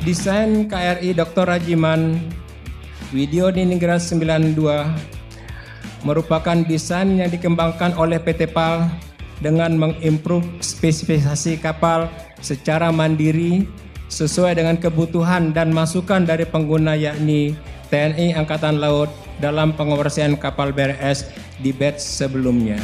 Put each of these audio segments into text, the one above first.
Desain KRI Dr. Rajiman Video Diningrat 92 merupakan desain yang dikembangkan oleh PT PAL dengan mengimprove spesifikasi kapal secara mandiri sesuai dengan kebutuhan dan masukan dari pengguna yakni TNI Angkatan Laut dalam pengoperasian kapal BRS di batch sebelumnya.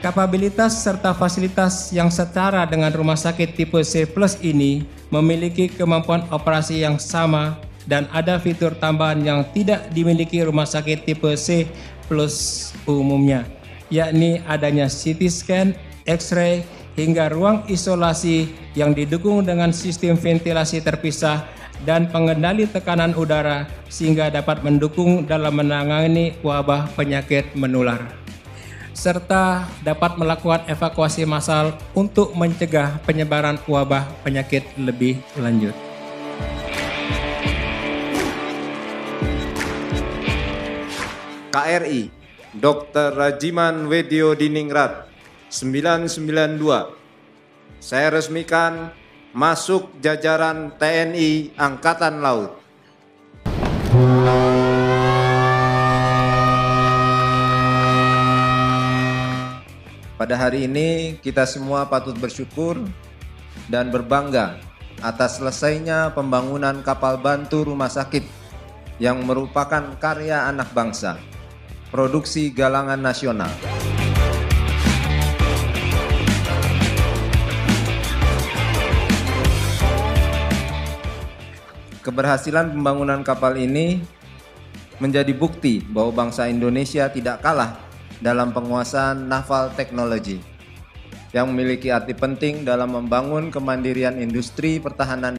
Kapabilitas serta fasilitas yang setara dengan rumah sakit tipe C plus ini memiliki kemampuan operasi yang sama dan ada fitur tambahan yang tidak dimiliki rumah sakit tipe C plus umumnya, yakni adanya CT scan, X-ray, hingga ruang isolasi yang didukung dengan sistem ventilasi terpisah dan pengendali tekanan udara sehingga dapat mendukung dalam menangani wabah penyakit menular serta dapat melakukan evakuasi massal untuk mencegah penyebaran wabah penyakit lebih lanjut. KRI Dr. Rajiman Wedio Diningrat 992 saya resmikan masuk jajaran TNI Angkatan Laut. Pada hari ini kita semua patut bersyukur dan berbangga atas selesainya pembangunan kapal bantu rumah sakit yang merupakan karya anak bangsa, produksi galangan nasional. Keberhasilan pembangunan kapal ini menjadi bukti bahwa bangsa Indonesia tidak kalah dalam penguasaan naval teknologi yang memiliki arti penting dalam membangun kemandirian industri pertahanan